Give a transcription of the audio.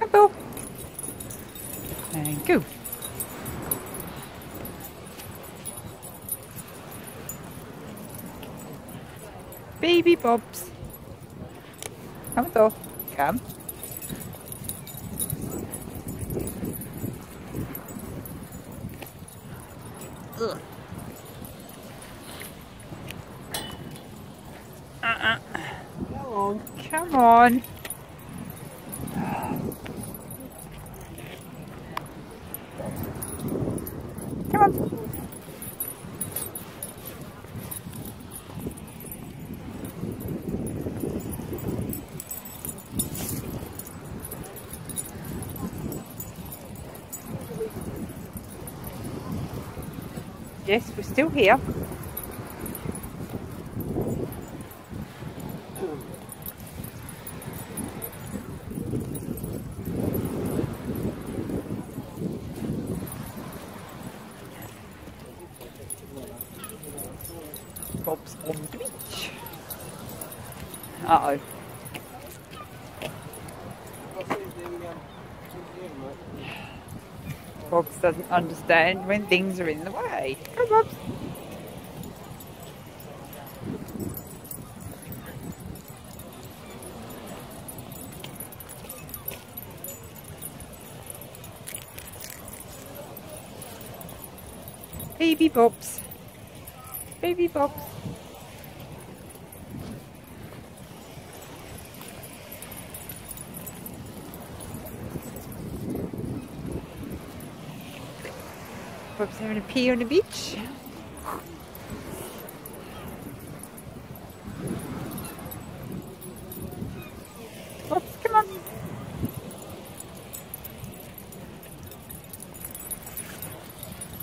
Come on. And go. Baby Bobs. Come on, come. Ugh. Uh-uh. Come on. Come on. Come on. Yes, we're still here. Bob's on the beach. Uh oh. Bobs doesn't understand when things are in the way. Come Bobs. Baby Bobs. Baby Bobs. Bob's having a pee on the beach.